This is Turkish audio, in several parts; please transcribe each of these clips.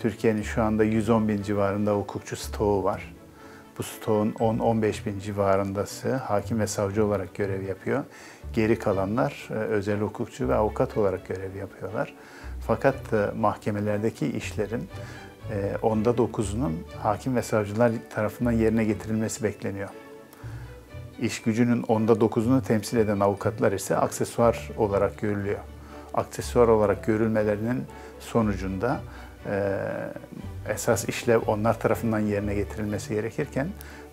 Türkiye'nin şu anda 110 bin civarında hukukçu stoğu var. Bu stoğun 10-15 bin civarındası hakim ve savcı olarak görev yapıyor. Geri kalanlar e, özel hukukçu ve avukat olarak görev yapıyorlar. Fakat e, mahkemelerdeki işlerin e, onda dokuzunun hakim ve savcılar tarafından yerine getirilmesi bekleniyor. İş gücünün onda dokuzunu temsil eden avukatlar ise aksesuar olarak görülüyor. Aksesuar olarak görülmelerinin sonucunda esas işlev onlar tarafından yerine getirilmesi gerekirken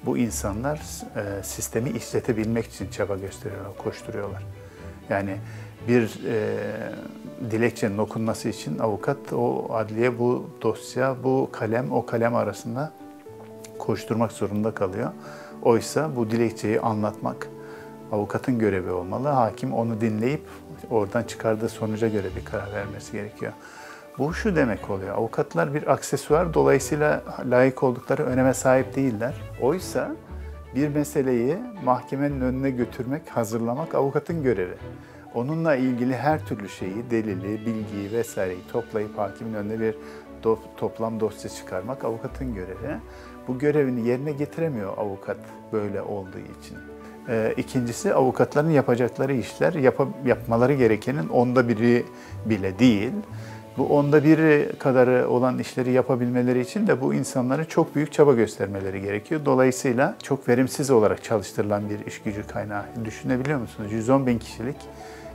bu insanlar e, sistemi işletebilmek için çaba gösteriyorlar, koşturuyorlar. Yani bir e, dilekçenin okunması için avukat o adliye bu dosya, bu kalem o kalem arasında koşturmak zorunda kalıyor. Oysa bu dilekçeyi anlatmak avukatın görevi olmalı. Hakim onu dinleyip oradan çıkardığı sonuca göre bir karar vermesi gerekiyor. Bu şu demek oluyor. Avukatlar bir aksesuar dolayısıyla layık oldukları öneme sahip değiller. Oysa bir meseleyi mahkemenin önüne götürmek, hazırlamak avukatın görevi. Onunla ilgili her türlü şeyi, delili, bilgiyi vesaireyi toplayıp hakimin önüne bir do toplam dosya çıkarmak avukatın görevi. Bu görevini yerine getiremiyor avukat böyle olduğu için. Ee, ikincisi avukatların yapacakları işler yap yapmaları gerekenin onda biri bile değil. Bu onda biri kadarı olan işleri yapabilmeleri için de bu insanların çok büyük çaba göstermeleri gerekiyor. Dolayısıyla çok verimsiz olarak çalıştırılan bir iş gücü kaynağı. Düşünebiliyor musunuz? 110 bin kişilik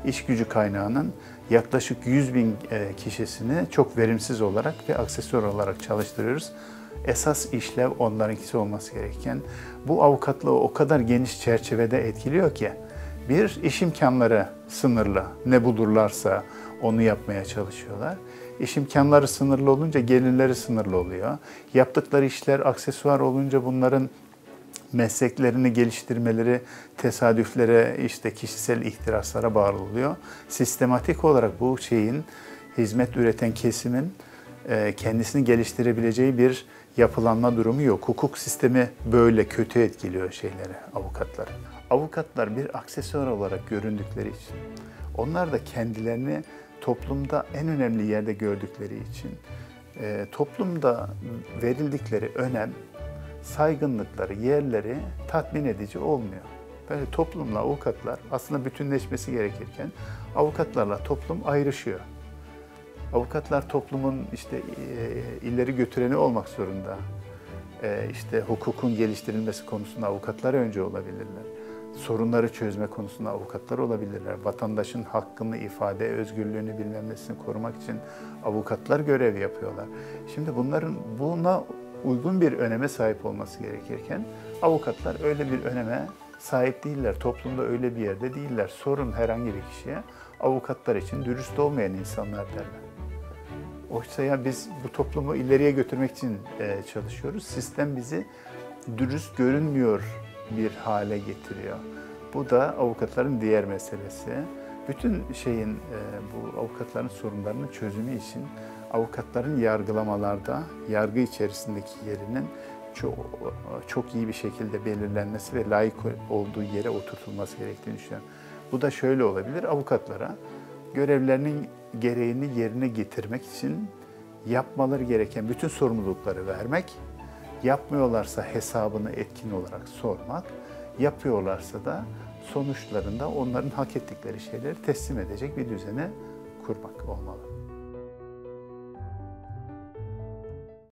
iş gücü kaynağının yaklaşık 100 bin e, kişisini çok verimsiz olarak ve aksesuar olarak çalıştırıyoruz. Esas işlev onlarınkisi olması gereken bu avukatlığı o kadar geniş çerçevede etkiliyor ki bir iş imkanları sınırlı. Ne bulurlarsa onu yapmaya çalışıyorlar. İş imkanları sınırlı olunca gelirleri sınırlı oluyor. Yaptıkları işler aksesuar olunca bunların mesleklerini geliştirmeleri tesadüflere, işte kişisel ihtiraslara bağlı oluyor. Sistematik olarak bu şeyin, hizmet üreten kesimin e, kendisini geliştirebileceği bir yapılanma durumu yok. Hukuk sistemi böyle kötü etkiliyor şeyleri, avukatları. Avukatlar bir aksesuar olarak göründükleri için, onlar da kendilerini toplumda en önemli yerde gördükleri için, e, toplumda verildikleri önem, saygınlıkları, yerleri tatmin edici olmuyor. Böyle toplumla avukatlar aslında bütünleşmesi gerekirken avukatlarla toplum ayrışıyor. Avukatlar toplumun işte e, ileri götüreni olmak zorunda. E, işte hukukun geliştirilmesi konusunda avukatlar önce olabilirler. Sorunları çözme konusunda avukatlar olabilirler. Vatandaşın hakkını, ifade özgürlüğünü bilmem nesini korumak için avukatlar görev yapıyorlar. Şimdi bunların buna uygun bir öneme sahip olması gerekirken avukatlar öyle bir öneme sahip değiller. Toplumda öyle bir yerde değiller. Sorun herhangi bir kişiye avukatlar için dürüst olmayan insanlar derler. Oysa ya biz bu toplumu ileriye götürmek için e, çalışıyoruz. Sistem bizi dürüst görünmüyor bir hale getiriyor. Bu da avukatların diğer meselesi. Bütün şeyin e, bu avukatların sorunlarının çözümü için avukatların yargılamalarda yargı içerisindeki yerinin çok, çok iyi bir şekilde belirlenmesi ve layık olduğu yere oturtulması gerektiğini düşünüyorum. Bu da şöyle olabilir. Avukatlara görevlerinin gereğini yerine getirmek için yapmaları gereken bütün sorumlulukları vermek, yapmıyorlarsa hesabını etkin olarak sormak, yapıyorlarsa da sonuçlarında onların hak ettikleri şeyleri teslim edecek bir düzene kurmak olmalı.